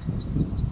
あ。